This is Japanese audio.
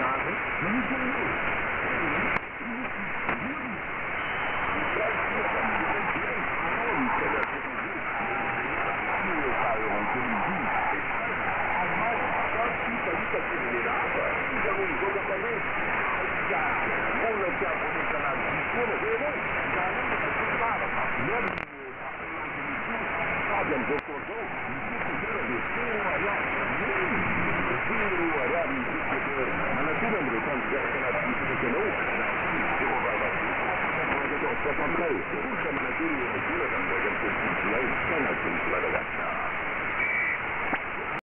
Gracias. contre